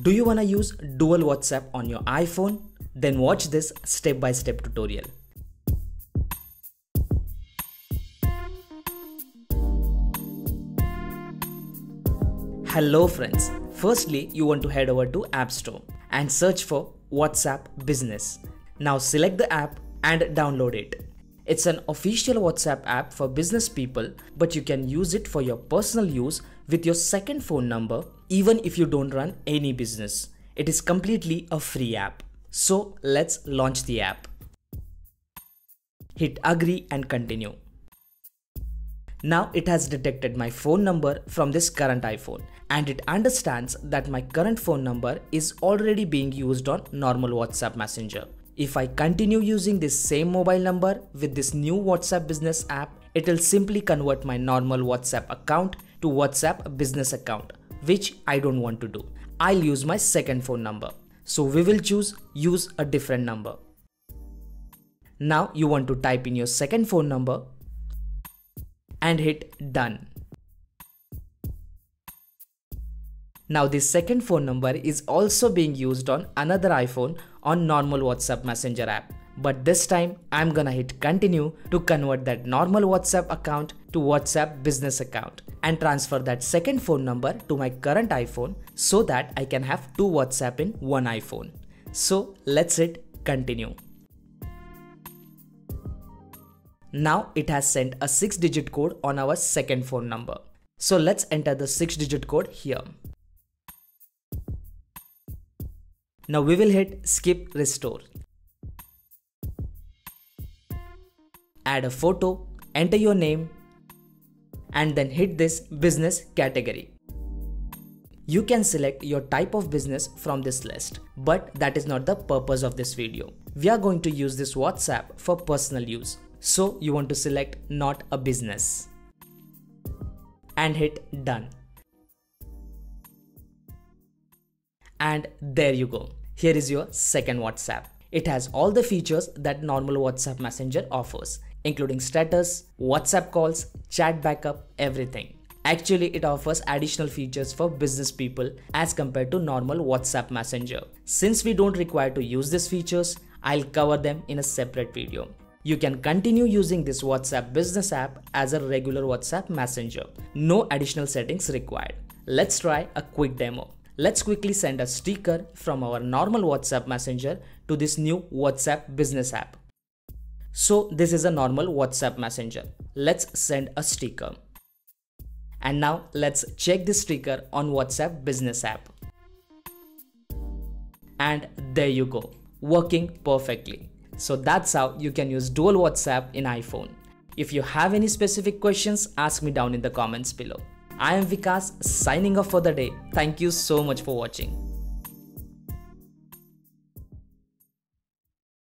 Do you wanna use dual WhatsApp on your iPhone? Then watch this step-by-step tutorial. Hello friends. Firstly, you want to head over to App Store and search for WhatsApp Business. Now select the app and download it. It's an official WhatsApp app for business people, but you can use it for your personal use with your second phone number even if you don't run any business. It is completely a free app. So let's launch the app. Hit agree and continue. Now it has detected my phone number from this current iPhone and it understands that my current phone number is already being used on normal WhatsApp Messenger. If I continue using this same mobile number with this new WhatsApp business app, it will simply convert my normal WhatsApp account to WhatsApp business account, which I don't want to do. I'll use my second phone number. So we will choose use a different number. Now you want to type in your second phone number and hit done. Now this second phone number is also being used on another iPhone on normal WhatsApp Messenger app. But this time I'm gonna hit continue to convert that normal WhatsApp account to WhatsApp business account and transfer that second phone number to my current iPhone so that I can have two WhatsApp in one iPhone. So let's hit continue. Now it has sent a 6 digit code on our second phone number. So let's enter the 6 digit code here. Now we will hit skip restore. Add a photo, enter your name and then hit this business category. You can select your type of business from this list, but that is not the purpose of this video. We are going to use this WhatsApp for personal use. So you want to select not a business and hit done. And there you go. Here is your second WhatsApp. It has all the features that normal WhatsApp Messenger offers, including status, WhatsApp calls, chat backup, everything. Actually, it offers additional features for business people as compared to normal WhatsApp Messenger. Since we don't require to use these features, I'll cover them in a separate video. You can continue using this WhatsApp business app as a regular WhatsApp messenger. No additional settings required. Let's try a quick demo. Let's quickly send a sticker from our normal WhatsApp messenger to this new WhatsApp business app. So this is a normal WhatsApp messenger. Let's send a sticker. And now let's check this sticker on WhatsApp business app. And there you go, working perfectly. So that's how you can use dual WhatsApp in iPhone. If you have any specific questions, ask me down in the comments below. I am Vikas signing off for the day. Thank you so much for watching.